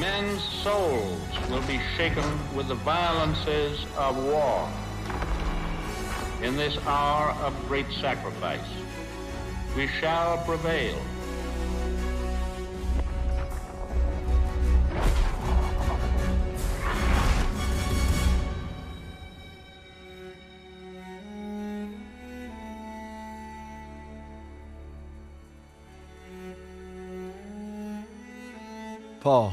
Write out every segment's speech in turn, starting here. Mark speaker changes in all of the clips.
Speaker 1: Men's souls will be shaken with the violences of war. In this hour of great sacrifice, we shall prevail.
Speaker 2: Paul,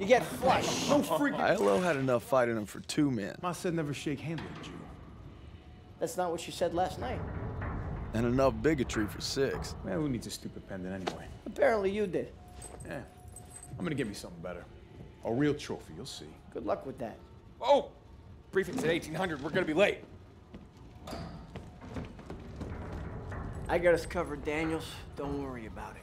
Speaker 3: you get flushed.
Speaker 4: No freaking.
Speaker 2: Aiello had enough fight in him for two men,
Speaker 4: Ma said never shake hands with a Jew.
Speaker 3: That's not what you said last night.
Speaker 2: and enough bigotry for six.
Speaker 4: Man, who needs a stupid pendant anyway?
Speaker 3: Apparently you did.
Speaker 4: Yeah. I'm gonna get me something better. A real trophy, you'll see.
Speaker 3: Good luck with that.
Speaker 5: Oh! Briefing's at 1800. We're gonna be late.
Speaker 3: I got us covered, Daniels. Don't worry about it.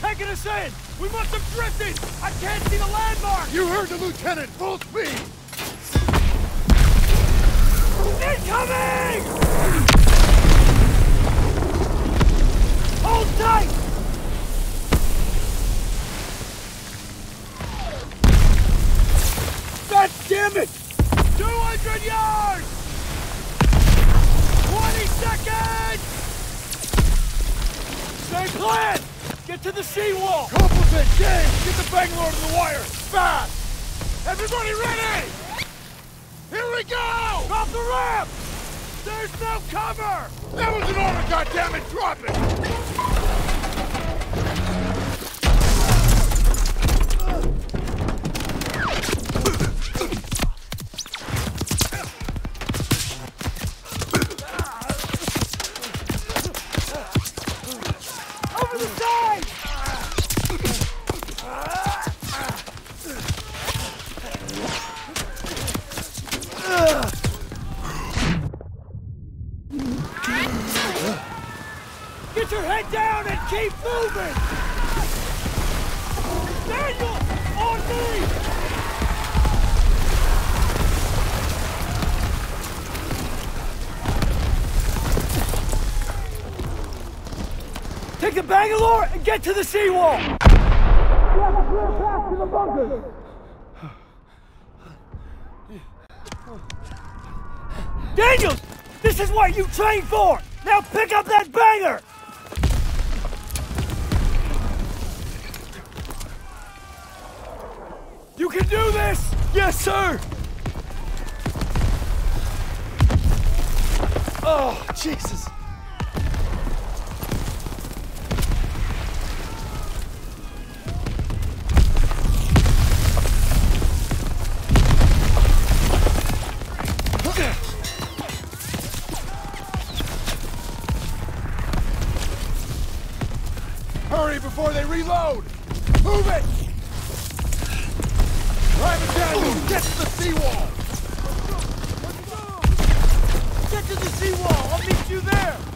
Speaker 5: Taking us in! We must have drifted! I can't see the landmark!
Speaker 6: You heard the lieutenant. Full speed.
Speaker 5: Incoming! Hold tight! God damn it! 200 yards! 20 seconds! Same plan! Get to the seawall!
Speaker 6: Compliment, James.
Speaker 5: Get the Bangalore to the wire! Fast! Everybody ready! Here we go! Drop the ramp! There's no cover! That was an order, goddammit! Drop it! Keep moving! Daniel! On me! Take the Bangalore and get to the seawall! We have a clear path to the bunker! Daniels! This is what you trained for! Now pick up that banger!
Speaker 2: Yes, sir! Oh, Jesus!
Speaker 6: Hurry before they reload! Move it! to the seawall!
Speaker 5: Get to the seawall! I'll meet you there!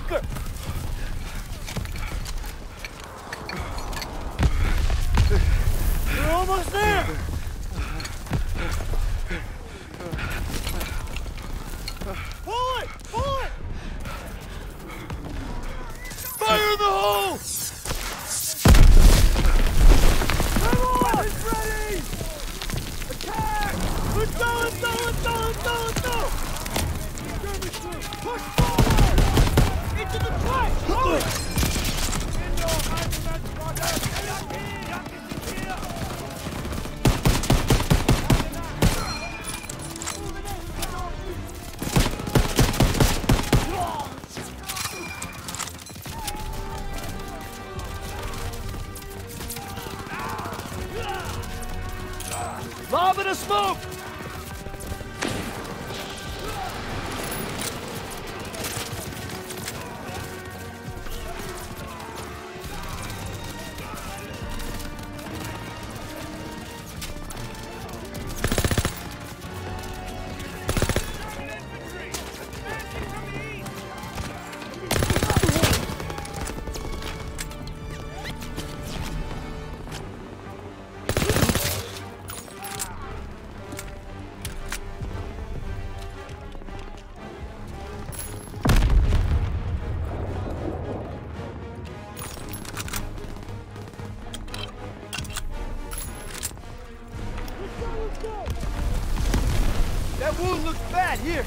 Speaker 5: bunker!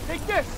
Speaker 5: Take this!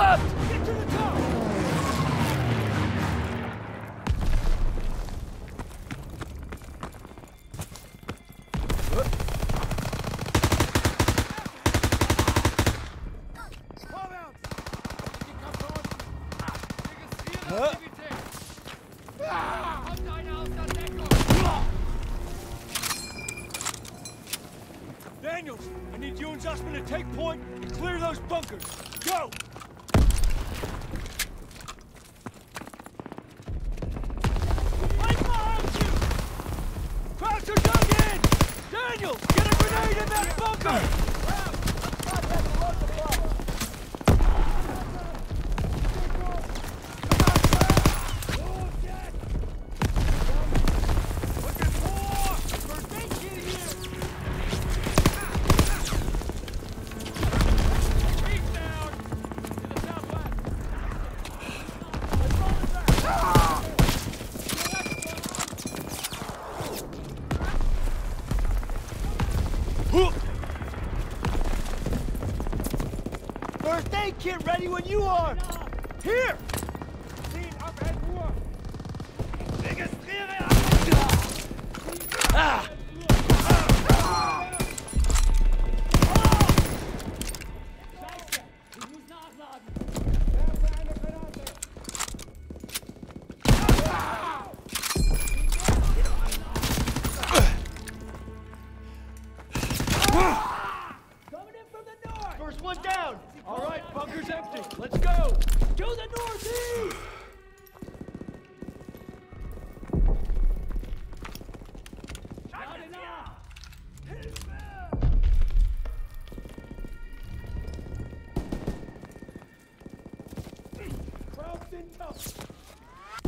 Speaker 5: up! you are!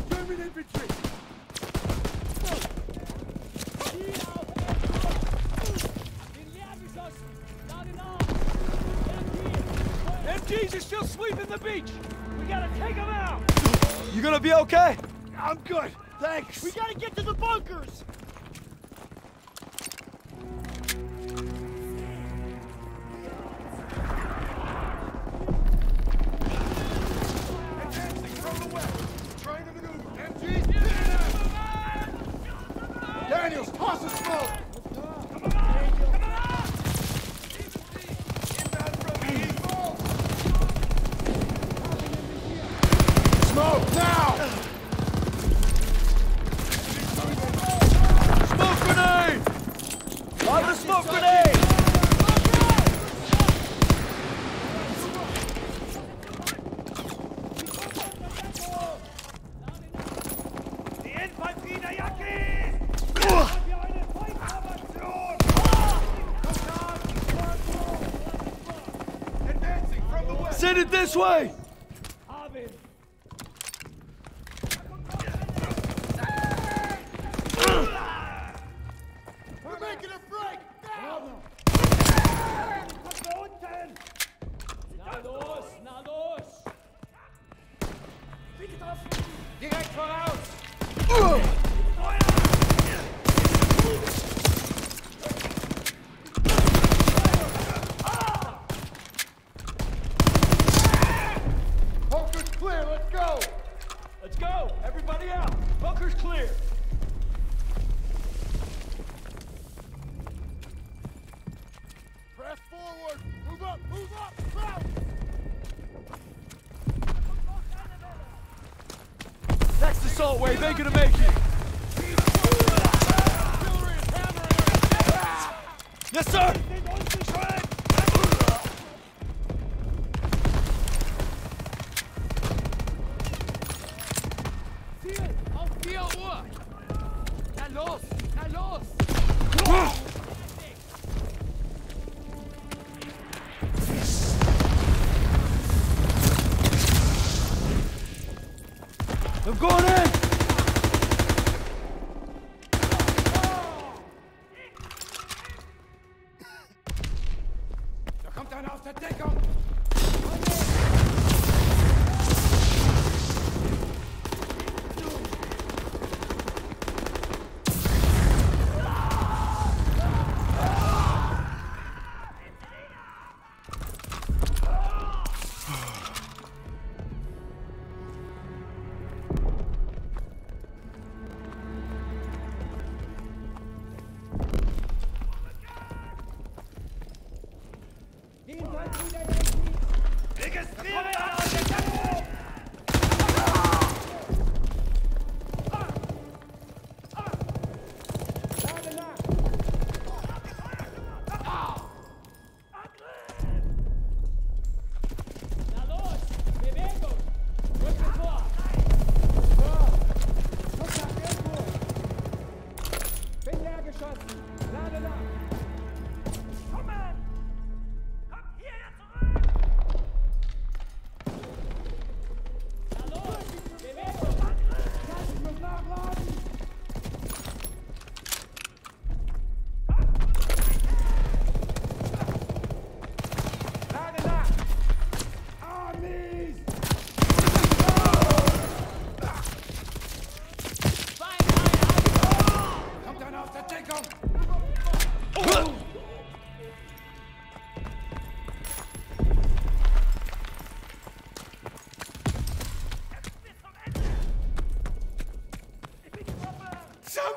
Speaker 5: German infantry! MGs are still sweeping the beach! We gotta take them out!
Speaker 7: You gonna be okay?
Speaker 5: I'm good, thanks!
Speaker 2: We gotta get to the bunkers!
Speaker 7: headed this way! ain't gonna make it. Yes, sir!
Speaker 8: Registriere!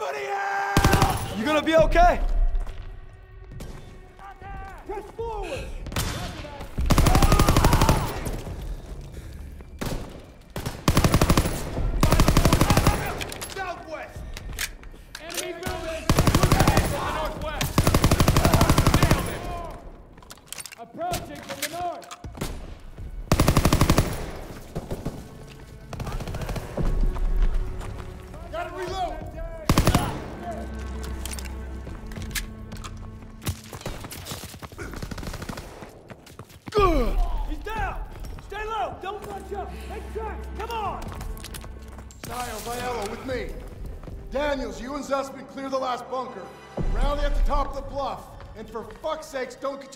Speaker 2: Somebody else! You gonna be okay?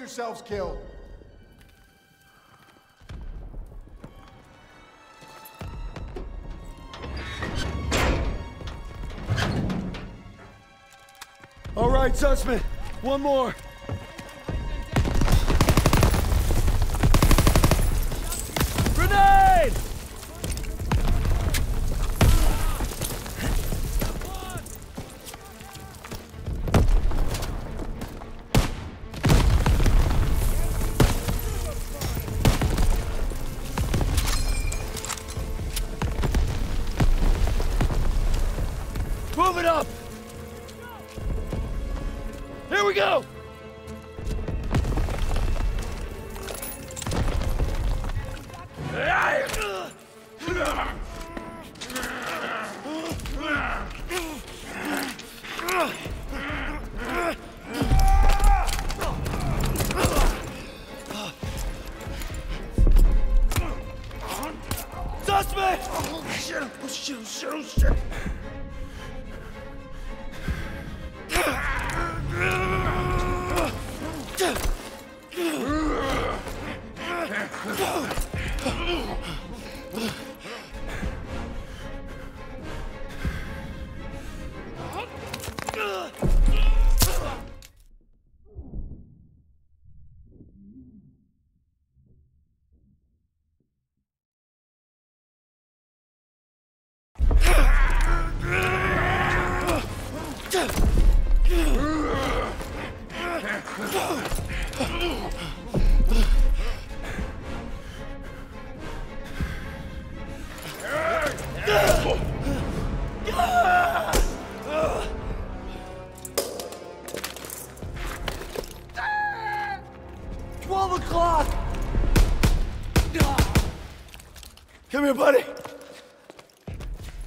Speaker 6: yourselves killed.
Speaker 2: All right, Zussman. One more. Trust me! Oh shit, oh shit, oh shit, oh shit!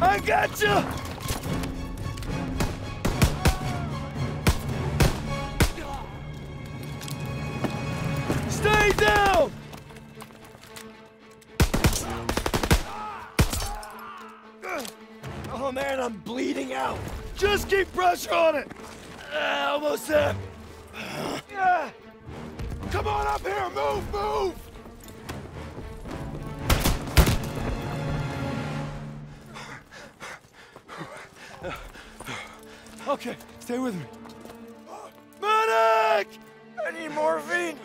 Speaker 2: I got you! Stay down! Oh man, I'm bleeding out. Just keep pressure on it. Ah, almost there. Ah. Come on up here, move, move! Okay, stay with me. Medic! I need morphine.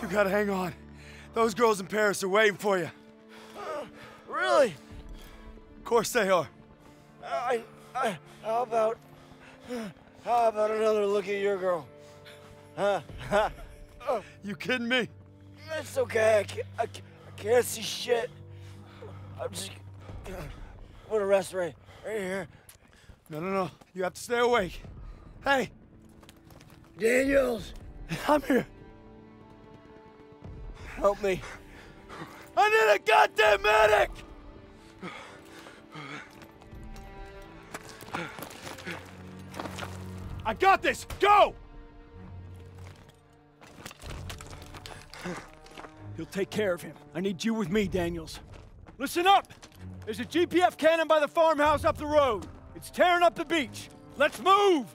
Speaker 2: You gotta hang on. Those girls in Paris are waiting for you.
Speaker 3: Really?
Speaker 2: Of course they are.
Speaker 3: I, I, how about, how about another look at your girl? Huh?
Speaker 2: You kidding me?
Speaker 3: It's okay. I can't, I can't, I can't see shit. I'm just. I'm gonna rest right, right here.
Speaker 2: No, no, no. You have to stay awake. Hey,
Speaker 3: Daniels,
Speaker 2: I'm here.
Speaker 3: help me.
Speaker 2: I need a goddamn medic!
Speaker 5: I got this! Go! He'll take care of him. I need you with me, Daniels. Listen up! There's a GPF cannon by the farmhouse up the road. It's tearing up the beach. Let's move!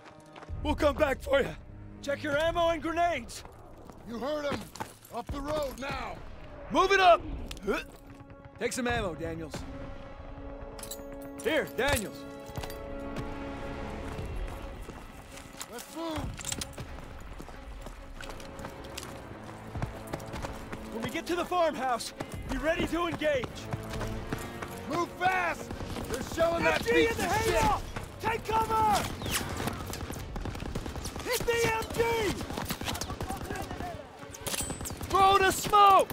Speaker 2: We'll come back for you.
Speaker 5: Check your ammo and grenades.
Speaker 6: You heard him. Up the road now.
Speaker 2: Move it up!
Speaker 5: Take some ammo, Daniels. Here, Daniels.
Speaker 6: Let's move.
Speaker 5: Get to the farmhouse, be ready to engage.
Speaker 6: Move fast. They're shelling that
Speaker 5: MG
Speaker 6: beach
Speaker 5: in the hayloft! Take cover! Hit the MG!
Speaker 2: Throw the smoke!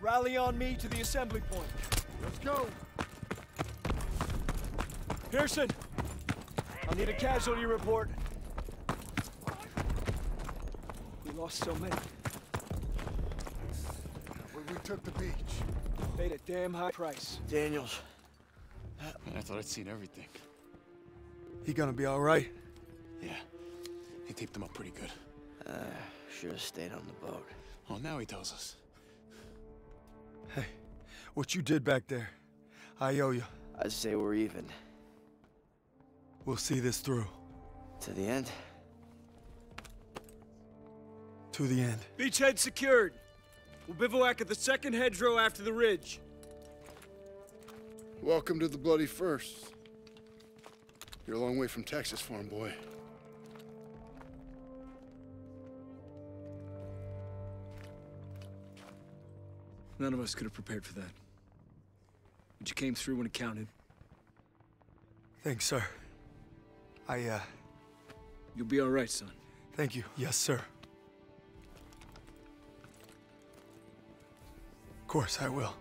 Speaker 5: Rally on me to the assembly point.
Speaker 6: Let's go.
Speaker 5: Pearson, I'll need a casualty report. We lost so many.
Speaker 6: When we took the beach.
Speaker 5: Paid a damn high price.
Speaker 3: Daniels.
Speaker 2: Man, I thought I'd seen everything. He gonna be all right?
Speaker 4: Yeah. He taped him up pretty good.
Speaker 3: Uh, Should have stayed on the boat.
Speaker 4: Well, now he tells us.
Speaker 2: Hey, what you did back there, I owe you.
Speaker 3: I'd say we're even.
Speaker 2: We'll see this through.
Speaker 3: To the end?
Speaker 2: To the end.
Speaker 5: Beachhead secured. We'll bivouac at the second hedgerow after the ridge.
Speaker 7: Welcome to the Bloody First. You're a long way from Texas, farm boy.
Speaker 5: None of us could have prepared for that. But you came through when it counted.
Speaker 2: Thanks, sir. I, uh,
Speaker 5: You'll be all right, son.
Speaker 2: thank you. Yes, sir. Of course I will.